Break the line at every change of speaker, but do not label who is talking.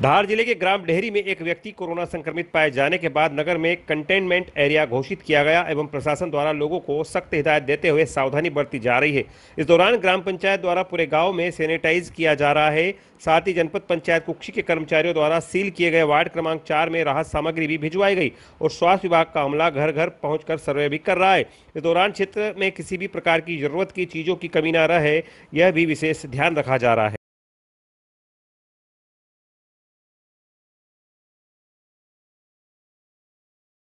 धार ज़िले के ग्राम डेहरी में एक व्यक्ति कोरोना संक्रमित पाए जाने के बाद नगर में कंटेनमेंट एरिया घोषित किया गया एवं प्रशासन द्वारा लोगों को सख्त हिदायत देते हुए सावधानी बरती जा रही है। इस दौरान ग्राम पंचायत द्वारा पूरे गाँव में सैनिटाइज किया जा रहा है। साथ ही जनपद पंचायत कुक्षी के कर्मचारियों द्वारा सील किए गए वार्ड क्रमांक चार में राहत सामग्री भी भिजवाई गई और स्वास्थ्य विभाग का अमला घर घर पहुंचकर सर्वे भी कर रहा है। इस दौरान क्षेत्र में किसी भी प्रकार की ज़रूरत की चीज़ों की कमी न रहे, यह भी विशेष ध्यान रखा जा रहा है।